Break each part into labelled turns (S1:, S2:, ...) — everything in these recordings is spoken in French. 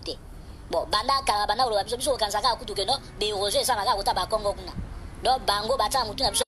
S1: te bon banda kala banda koloba biso biso kokanisa kaka kutu ke no baérosion esala kaka kota bakongo kuna. Donc bango batala motu na biso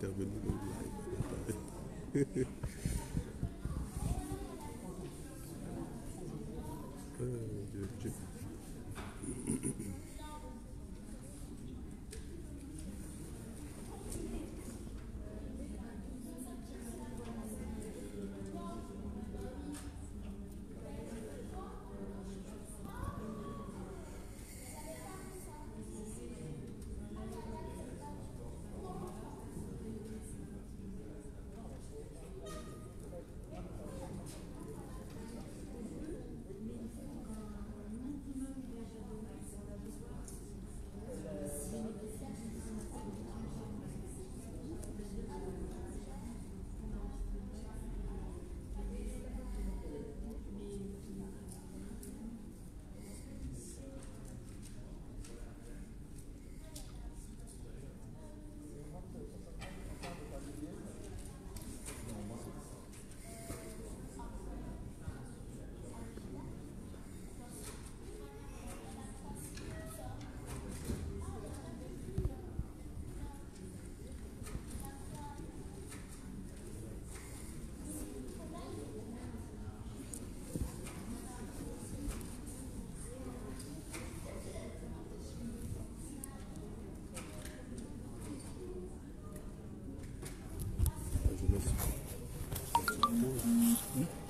S2: bienvenue au live. Euh, Dieu, Dieu.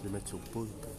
S2: Je vais mettre sur pause. Je vais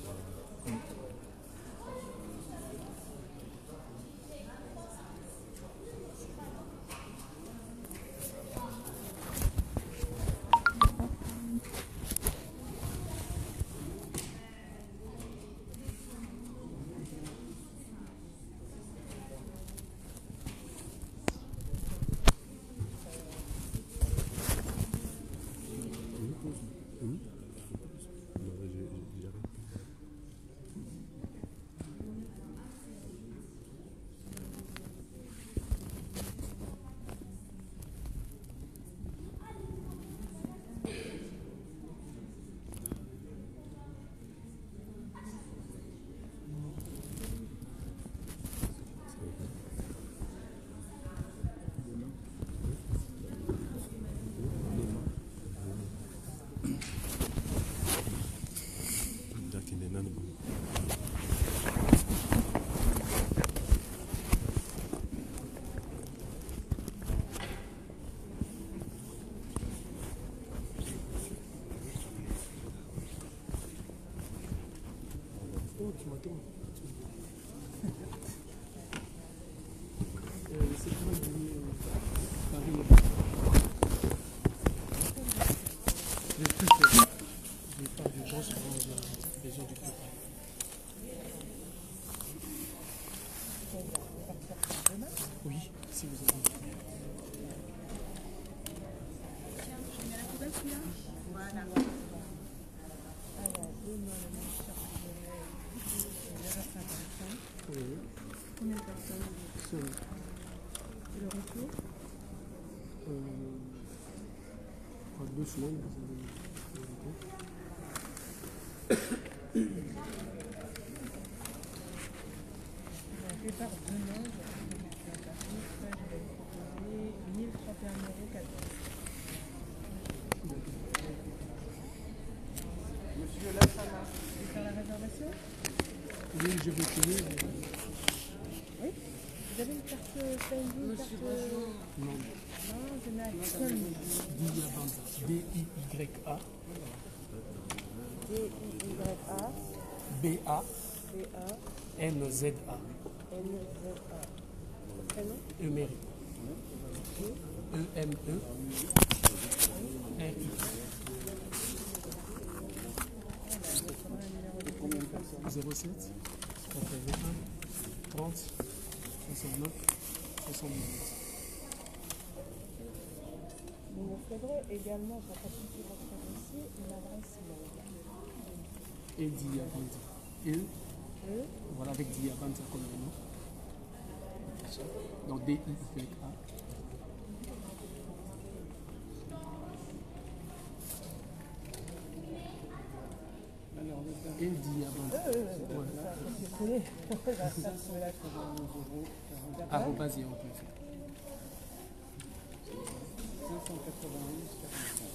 S3: Santo. 1031 euros 4 Monsieur Lassana. Vous faire la réservation
S4: Oui, je vais payer. mais-
S3: Oui. Vous avez une carte PNJ, une carte...
S4: Non,
S3: Non, je n'ai Axon.
S4: Diabanza. D-I-Y-A.
S3: D-I-Y-A,
S4: B-A.
S3: B-A,
S4: N-Z-A.
S3: N-Z-A.
S4: Emery. E-M-E. R-I.
S3: Combien de personnes
S4: 07 81 30 69 79.
S3: Faudrait également, pour faciliter votre dossier, une adresse mail.
S4: Et Diabanza. E,
S3: E,
S4: voilà, avec Diabanza comme le nom. Donc D-I-Y-A. Et. Voilà.
S3: je connais. La salle cela, je connais.
S4: 191 45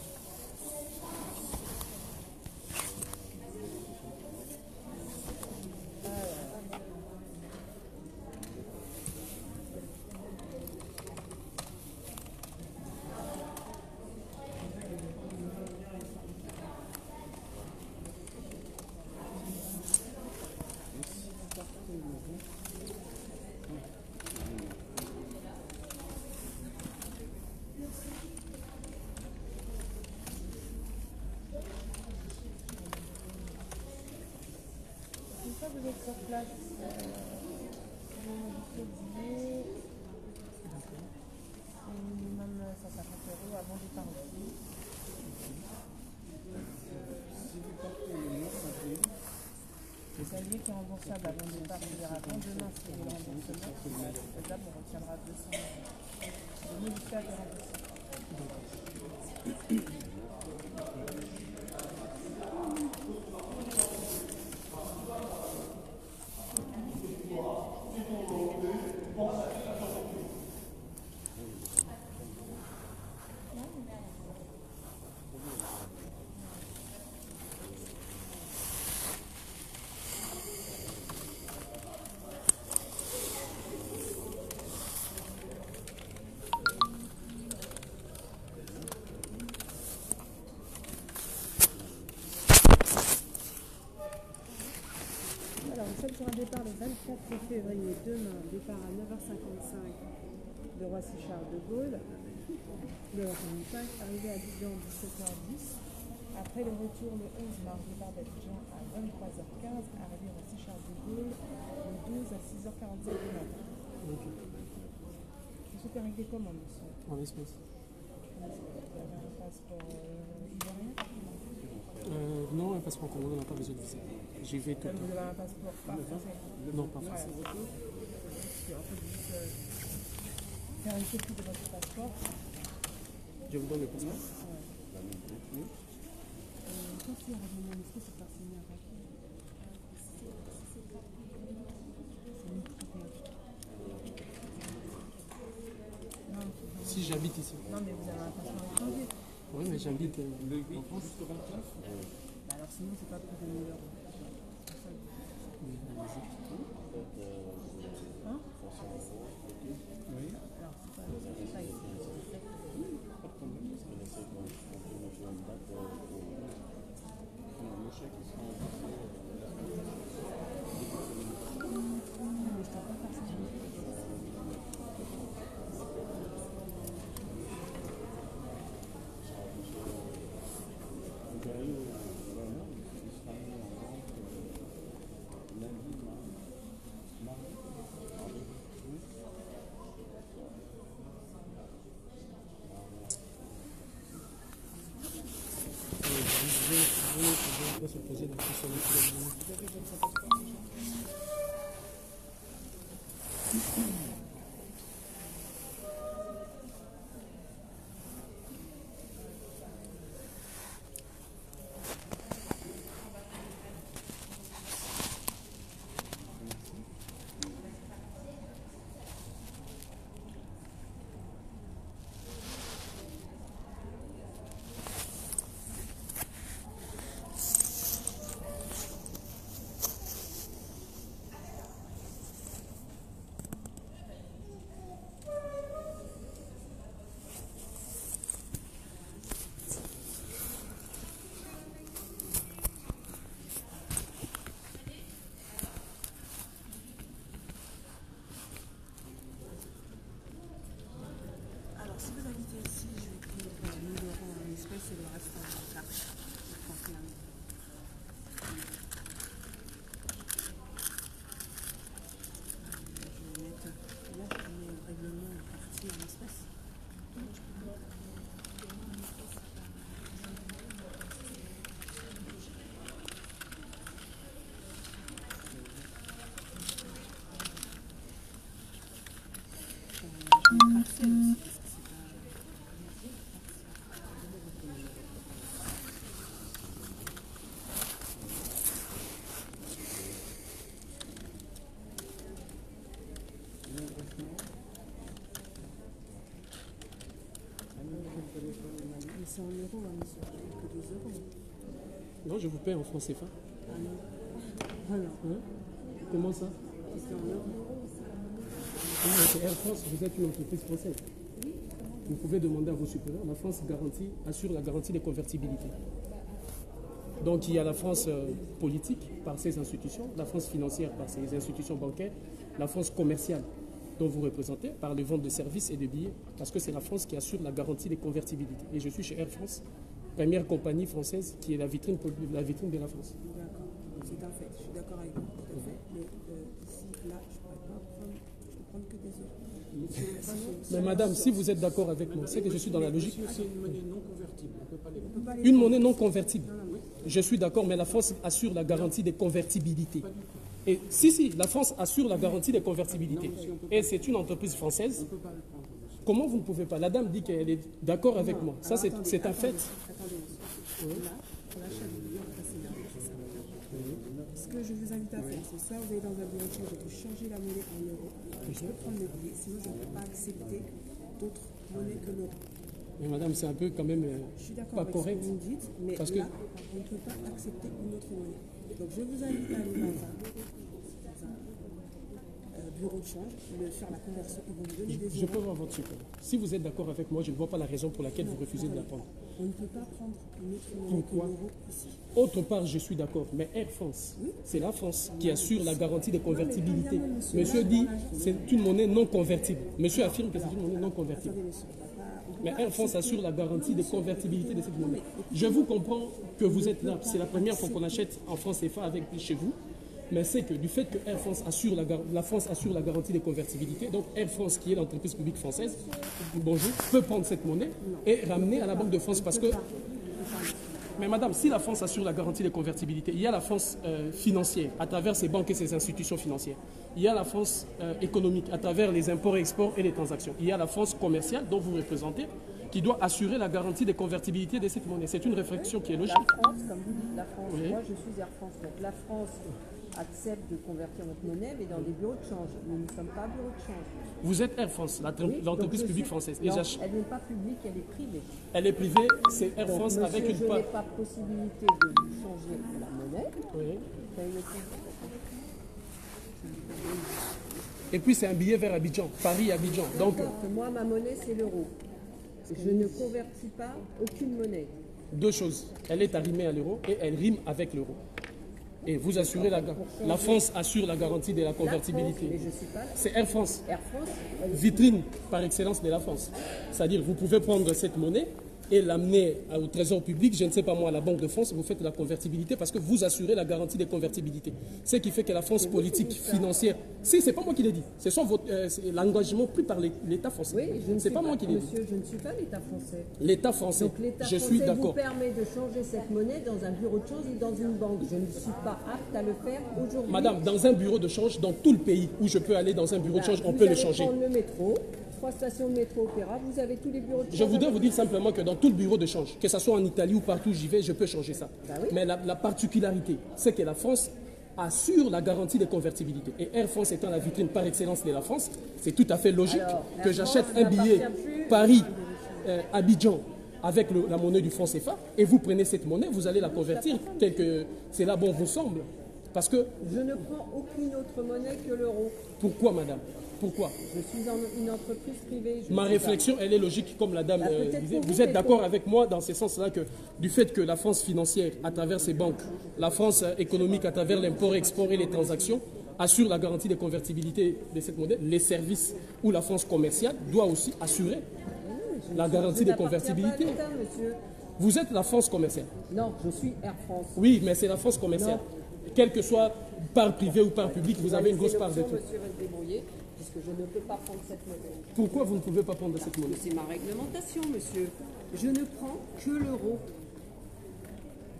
S3: sur place, vous modifiez le billet. Au minimum 150 euros avant de partir.
S4: Si vous le 9 avril,
S3: C'est un billet qui est remboursable avant de demain, on retiendra 200 euros. Alors, nous sommes sur un départ le 24 février, demain, départ à 9h55 de Roissy-Charles de Gaulle, 9h55, arrivée à Dijon 17h10. Après le retour le 11 mars, départ d'Abidjan à 23h15, arrivée à Roissy-Charles de Gaulle le 12 à 6h45 du matin.
S4: ok,
S3: Je suis arrivé comment, monsieur?
S4: En espèces.
S3: Vous avez un passeport euh, ivoirien?
S4: Euh, non, un passeport commun, on n'a pas besoin de visa. J'y vais tout le
S3: Vous avez un passeport pas français
S4: Non, pas français.
S3: faire une copie de votre passeport.
S4: Je vous donne le passeport.
S3: Euh, quand c'est revenu à l'esprit, c'est par signer un papier. C'est une petite Non, c'est-
S4: Si j'habite ici.
S3: non, mais vous avez un passeport étranger.
S4: Oui, mais j'habite euh, en France.
S3: Bah alors sinon, c'est pas pour 2000 euros. C'est pour ça que-
S4: Oui, allez-y.
S3: Hein
S4: Oui.
S3: Alors, c'est pas c'est ça. c'est- Mais je t'en pas faire ça.
S4: Euh, je vais trouver on doit se poser la question de
S3: En
S4: francs CFA. Hein Comment ça Air France, vous êtes une entreprise française. Vous pouvez demander à vos supérieurs. La France garantit, assure la garantie des convertibilités. Donc il y a la France euh, politique par ses institutions, la France financière par ses institutions bancaires, la France commerciale dont vous représentez par les ventes de services et de billets, parce que c'est la France qui assure la garantie des convertibilités. Et je suis chez Air France, première compagnie française qui est la vitrine, la vitrine de la France.
S3: D'accord. C'est un fait. Je suis d'accord avec vous. Tout à fait. Mais euh, ici, là, je ne pourrais pas prendre. Je peux prendre que des euros.
S4: Mais madame, si vous êtes d'accord avec moi, c'est que je suis dans la logique.
S5: Monsieur, c'est une monnaie non convertible. On peut pas les
S3: On peut pas les
S4: Une monnaie non convertible. Je suis d'accord, mais la France assure la garantie des convertibilités. Et si, si, la France assure la garantie des convertibilités. Et c'est une entreprise française. Comment vous ne pouvez pas? La dame dit qu'elle est d'accord avec moi. Ça, c'est c'est un fait.
S3: Attendez. Là, pour l'achat du billet précédent, c'est ça. Ce que je vous invite à faire, c'est soit vous allez dans un bureau de change et vous changez la monnaie en euros. Je peux prendre le billet, sinon je ne peux pas accepter d'autres monnaies que l'euro.
S4: Mais madame, c'est un peu quand même euh,
S3: Je suis d'accord
S4: pas
S3: avec
S4: correct.
S3: ce que vous me dites, mais
S4: Parce que-
S3: là, on ne peut pas accepter une autre monnaie. Donc je vous invite à aller dans un, bureau de change, le, faire la conversion, ils vont vous donner des
S4: Je peux voir votre support. Si vous êtes d'accord avec moi, je ne vois pas la raison pour laquelle vous refusez de la prendre.
S3: On ne peut pas prendre une autre monnaie
S4: Pourquoi
S3: ici.
S4: Autre part, je suis d'accord, mais Air France, c'est la France qui assure la garantie des convertibilités. Monsieur dit c'est une monnaie non convertible. Monsieur affirme que c'est une monnaie non convertible.
S3: Monsieur,
S4: Mais Air France assure la garantie des convertibilités de cette monnaie. Je vous comprends que vous êtes là. C'est la première fois qu'on achète en France CFA avec chez vous. Mais c'est que du fait que Air France assure la, la France assure la garantie des convertibilités, donc Air France, qui est l'entreprise publique française, bonjour, peut prendre cette monnaie et ramener à la Banque de France parce que mais madame, si la France assure la garantie des convertibilités, il y a la France euh, financière à travers ses banques et ses institutions financières. Il y a la France euh, économique à travers les imports et exports et les transactions. Il y a la France commerciale dont vous représentez qui doit assurer la garantie des convertibilités de cette monnaie. C'est une réflexion qui est logique.
S6: La France, comme vous dites, la France,
S4: Oui.
S6: moi je suis Air France, donc la France accepte de convertir notre monnaie, mais dans des bureaux de change. Nous ne sommes pas bureau de change.
S4: Vous êtes Air France,
S6: Oui,
S4: l'entreprise publique française.
S6: Non, elle n'est pas publique, elle est privée.
S4: elle est privée, c'est Air
S6: Donc,
S4: France
S6: monsieur,
S4: avec une
S6: je n'ai pas possibilité de changer la monnaie.
S4: Oui. Et puis c'est un billet vers Abidjan, Paris-Abidjan. Donc
S6: moi, ma monnaie, c'est l'euro. Je ne convertis pas aucune monnaie.
S4: deux choses. Elle est arrimée à l'euro et elle rime avec l'euro. Et vous assurez la, la France assure la garantie de la convertibilité. C'est Air France, vitrine par excellence de la France. C'est-à-dire, vous pouvez prendre cette monnaie et l'amener au trésor public, je ne sais pas moi, à la Banque de France, vous faites la convertibilité parce que vous assurez la garantie des convertibilités. Ce qui fait que la France politique, financière, si, c'est pas moi qui l'ai dit, ce sont votre- euh, c'est l'engagement pris par l'É- l'État français.
S6: Oui, je ne
S4: c'est
S6: suis
S4: pas moi qui l'ai dit.
S6: Monsieur, je ne suis pas l'État français.
S4: L'État français,
S6: Donc l'État
S4: je
S6: français
S4: suis
S6: vous
S4: d'accord.
S6: permet de changer cette monnaie dans un bureau de change ou dans une banque. Je ne suis pas apte à le faire aujourd'hui.
S4: Madame, dans un bureau de change, dans tout le pays où je peux aller dans un bureau de change, on peut le changer.
S6: prendre le métro, trois stations de métro Opéra, vous avez tous les bureaux de change.
S4: Je voudrais
S6: avec
S4: vous dire simplement que dans tout le bureau de change, que ce soit en Italie ou partout où j'y vais, je peux changer ça.
S6: Bah oui.
S4: Mais la, la particularité, c'est que la France assure la garantie des convertibilités. Et Air France étant la vitrine par excellence de la France, c'est tout à fait logique
S6: Alors,
S4: que j'achète un billet Paris-Abidjan avec le- la monnaie du franc CFA et vous prenez cette monnaie, vous allez la convertir tel que c'est là bon vous semble. Parce que,
S6: Je ne prends aucune autre monnaie que l'euro.
S4: pourquoi madame? Pourquoi
S6: Je suis en une entreprise privée.
S4: Ma réflexion, elle est logique, comme la dame
S6: Bah,
S4: euh, disait. Vous
S6: vous,
S4: êtes d'accord avec moi dans ce sens-là que du fait que la France financière, à travers ses banques, la France euh, économique, à travers l'import-export et les transactions, assure la garantie des convertibilités de cette monnaie, les services ou la France commerciale doit aussi assurer la garantie
S6: pas à l'État, monsieur.
S4: Vous êtes la France commerciale.
S6: Non, je suis Air France.
S4: Oui, mais c'est la France commerciale. Quel que soit part privée ou part publique, vous avez une grosse part de tout.
S6: Monsieur va se débrouiller, puisque je ne peux pas prendre cette monnaie.
S4: Pourquoi vous ne pouvez pas prendre cette monnaie?
S6: C'est ma réglementation, monsieur. Je ne prends que l'euro.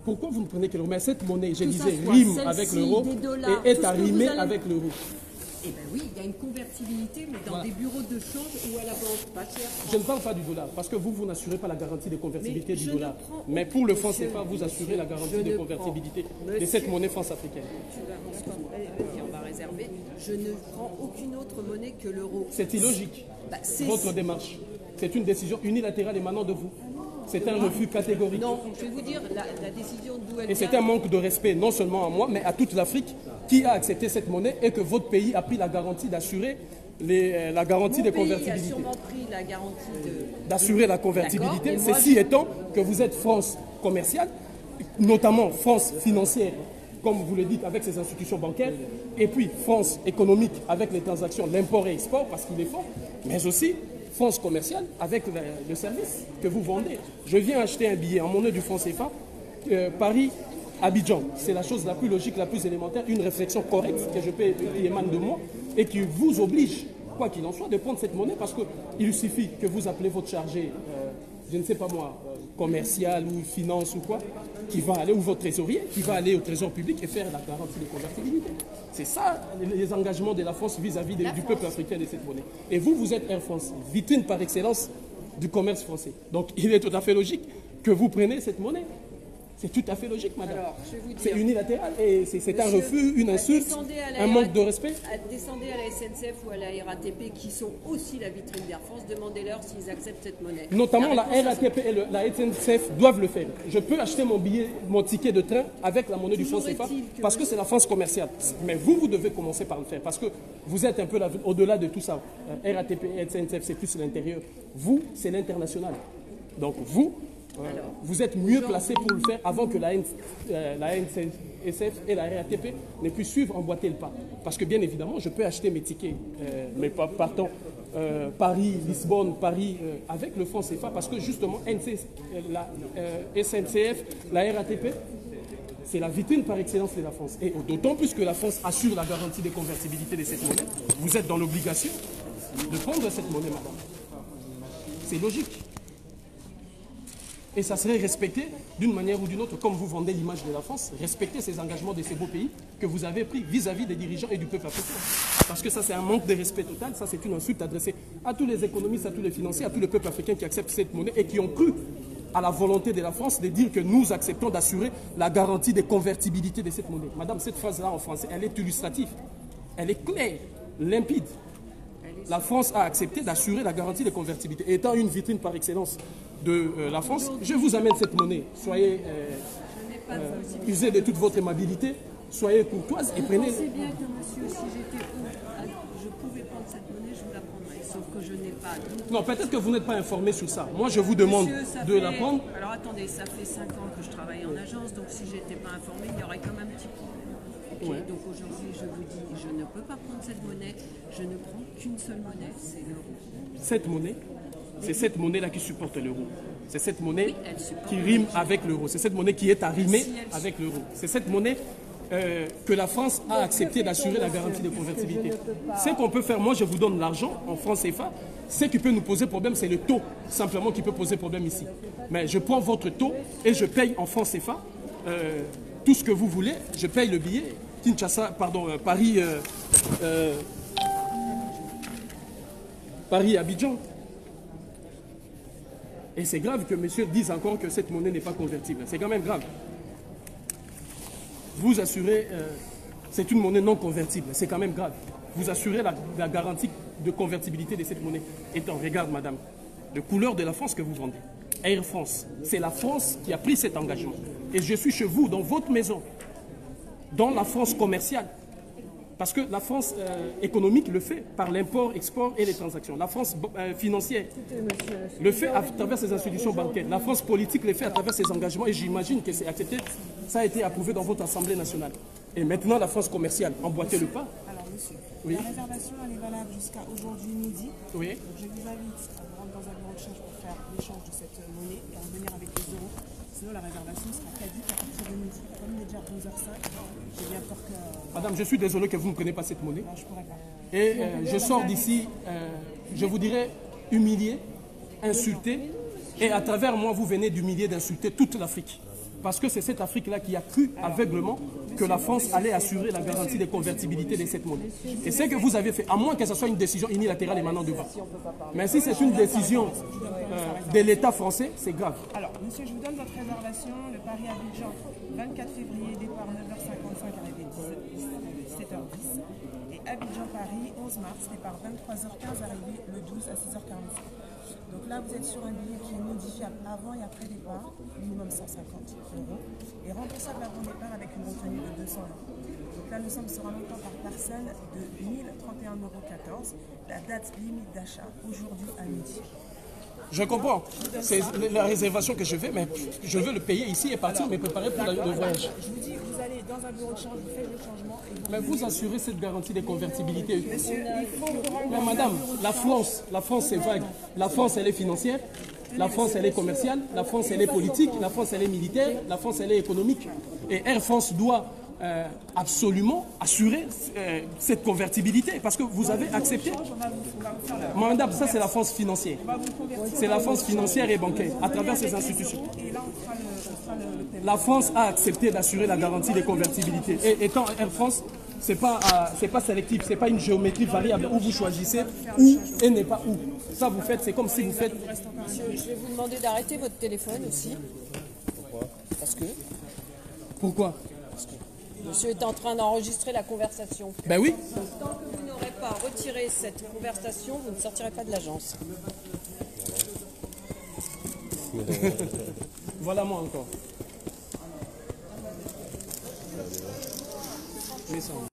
S4: Pourquoi vous ne prenez que l'euro? Mais cette monnaie, je disais, rime avec l'euro et est
S6: allez-
S4: avec l'euro.
S6: Eh bien oui, il y a une convertibilité, mais dans
S4: Voilà.
S6: des bureaux de change ou à la banque, pas cher.
S4: Je ne parle pas du dollar, parce que vous, vous n'assurez pas la garantie des convertibilités
S6: Mais
S4: du dollar. Mais pour le franc CFA, vous assurez la garantie convertibilités
S6: prends-
S4: de cette monnaie France africaine.
S6: Je ne prends aucune autre monnaie que l'euro.
S4: C'est illogique,
S6: Bah, c'est-
S4: votre démarche. C'est une décision unilatérale émanant de vous. C'est un refus catégorique.
S6: Non, je vais vous dire la, la décision d'où elle
S4: Et c'est un manque de respect, non seulement à moi, mais à toute l'Afrique qui a accepté cette monnaie et que votre pays a pris la garantie d'assurer les- euh, la garantie
S6: Mon
S4: des
S6: pays a
S4: convertibilités.
S6: sûrement pris la garantie de...
S4: D'assurer la convertibilité. Ceci
S6: je-
S4: étant que vous êtes France commerciale, notamment France financière, comme vous le dites, avec ses institutions bancaires, et puis France économique avec les transactions, l'import et export, parce qu'il est fort, mais aussi France commerciale avec le, service que vous vendez. Je viens acheter un billet en monnaie du franc CFA, euh, Paris, Abidjan. C'est la chose la plus logique, la plus élémentaire, une réflexion correcte que je peux, qui émane de moi et qui vous oblige, quoi qu'il en soit, de prendre cette monnaie parce qu'il suffit que vous appelez votre chargé, euh, je ne sais pas moi, commercial ou finance ou quoi, qui va aller, ou votre trésorier, qui va aller au trésor public et faire la garantie de convertibilité. C'est ça les, engagements de la France vis-à-vis du peuple africain de cette monnaie. Et vous, vous êtes Air France, vitrine par excellence du commerce français. Donc il est tout à fait logique que vous preniez cette monnaie. C'est tout à fait logique, madame. C'est unilatéral et c'est un refus, une insulte, un manque de respect.
S6: Descendez à la SNCF ou à la RATP qui sont aussi la vitrine d'Air France, demandez-leur s'ils acceptent cette monnaie.
S4: Notamment la RATP et le- la SNCF doivent le faire. Je peux acheter mon billet, mon ticket de train avec la monnaie du franc
S6: Toujours
S4: CFA parce que c'est la France commerciale. Mais vous, vous devez commencer par le faire parce que vous êtes un peu au-delà de tout ça. Euh, RATP et SNCF, c'est plus l'intérieur. Vous, c'est l'international. Donc vous, vous êtes mieux placé pour le faire avant que la, N- euh, la et la RATP ne puissent suivre, emboîter le pas. Parce que bien évidemment, je peux acheter mes tickets, euh, mais pas partant euh, Paris, Lisbonne, Paris, avec le franc CFA, parce que justement, NC, la SNCF, la RATP, c'est la vitrine par excellence de la France. Et d'autant plus que la France assure la garantie des convertibilités de cette monnaie, vous êtes dans l'obligation de prendre cette monnaie, madame. C'est logique. Et ça serait respecté d'une manière ou d'une autre, comme vous vendez l'image de la France, respecter ces engagements de ces beaux pays que vous avez pris vis-à-vis des dirigeants et du peuple africain. Parce que ça, c'est un manque de respect total, ça, c'est une insulte adressée à tous les économistes, à tous les financiers, à tout le peuple africain qui accepte cette monnaie et qui ont cru à la volonté de la France de dire que nous acceptons d'assurer la garantie des convertibilités de cette monnaie. Madame, cette phrase-là en français, elle est illustrative, elle est claire, limpide. La France a accepté d'assurer la garantie des convertibilités. Étant une vitrine par excellence de euh, la France, je vous amène cette monnaie. Soyez euh, euh, usez de toute votre aimabilité, soyez courtoise et prenez.
S6: Pensez bien que monsieur, si j'étais je pouvais prendre cette monnaie, je vous la prendrais. Sauf que je n'ai pas.
S4: Non, peut-être que vous n'êtes pas informé sur ça. Moi, je vous demande
S6: monsieur,
S4: de
S6: fait-
S4: la prendre.
S6: Alors attendez, ça fait 5 ans que je travaille en agence, donc si j'étais pas informé, il y aurait quand même un petit problème. Ok,
S4: Ouais.
S6: Donc aujourd'hui, je vous dis, je ne peux pas prendre cette monnaie, je ne prends qu'une seule monnaie, c'est l'euro.
S4: Cette monnaie, c'est cette monnaie-là qui supporte l'euro. C'est cette monnaie
S6: Oui,
S4: qui rime avec l'euro. C'est cette monnaie qui est arrimée
S6: Si
S4: avec l'euro. C'est cette monnaie euh, que la France a accepté d'assurer la garantie de convertibilité. Ce qu'on peut faire, moi je vous donne l'argent en francs CFA. Ce qui peut nous poser problème, c'est le taux simplement qui peut poser problème ici. Mais je prends votre taux et je paye en francs CFA euh, tout ce que vous voulez. Je paye le billet. Kinshasa, pardon, euh, Paris, euh, euh, Paris, Abidjan. Et c'est grave que monsieur dise encore que cette monnaie n'est pas convertible. C'est quand même grave. Vous assurez, euh, c'est une monnaie non convertible. C'est quand même grave. Vous assurez la, garantie de convertibilité de cette monnaie. Étant, regarde madame, de couleur de la France que vous vendez. Air France, c'est la France qui a pris cet engagement. Et je suis chez vous, dans votre maison, dans la France commerciale. Parce que la France euh, économique le fait par l'import, export et les transactions. La France euh, financière le fait à travers ses institutions bancaires. La France politique le fait à travers ses engagements et j'imagine que c'est accepté. Ça a été approuvé dans votre Assemblée nationale. Et maintenant, la France commerciale, emboîtez le pas.
S7: Alors, monsieur,
S4: Oui.
S7: la réservation, elle est valable jusqu'à aujourd'hui midi.
S4: Oui.
S7: Donc, je vous invite à vous rendre dans un bureau de change pour faire l'échange de cette monnaie et revenir avec les euros. Sinon, la réservation sera caduque à partir de midi. Comme il est déjà 11h05, j'ai bien peur que
S4: Madame, je suis désolé que vous ne connaissez pas cette monnaie.
S7: je pourrais pas.
S4: Et euh, je sors d'ici, euh, je vous dirais, humilié, insulté. Et à travers moi, vous venez d'humilier, d'insulter toute l'Afrique. Parce que c'est cette Afrique-là qui a cru aveuglement que la France allait assurer la garantie des convertibilités de cette monnaie. Et ce que vous avez fait, à moins que ce soit une décision unilatérale émanant de vous. Mais si c'est une décision euh, de l'État français, c'est grave.
S7: Alors, monsieur, je vous donne votre réservation. Le Paris-Abidjan, 24 février, départ 9h55, arrivée 17h10. Et Abidjan-Paris, 11 mars, départ 23h15, arrivée le 12 à 6h45.
S3: Donc là, vous êtes sur un billet qui est modifiable avant et après départ, minimum 150 euros, et remboursable avant départ avec une retenue de 200 euros. Donc là, nous sommes sur un montant par personne de 1031,14 euros. La date limite d'achat aujourd'hui à midi.
S4: Je comprends. C'est la réservation que je fais, mais je veux le payer ici et partir, me préparer pour le voyage.
S3: Je vous dis, vous allez dans un bureau de change, vous faites le changement et vous
S4: Mais vous assurez cette garantie de convertibilité.
S3: Monsieur,
S4: Mais madame, la France, la France c'est vague. La France elle est financière, la France elle est commerciale, la France elle est politique, la France elle est militaire, la France elle est économique. Et Air France doit euh, absolument assurer euh, cette convertibilité parce que vous avez accepté. Madame, ça c'est la France financière. C'est la France financière et bancaire à travers ces institutions. La France a accepté d'assurer la garantie des convertibilités. Et étant Air France, c'est pas euh, c'est pas sélectif, c'est pas une géométrie variable où vous choisissez où et n'est pas où. Ça vous faites, c'est comme si vous faites.
S6: Je vais vous demander d'arrêter votre téléphone aussi. Parce que
S4: Pourquoi?
S6: Monsieur est en train d'enregistrer la conversation.
S4: Ben oui.
S6: Tant que vous n'aurez pas retiré cette conversation, vous ne sortirez pas de l'agence.
S4: Voilà moi encore. Mais ça,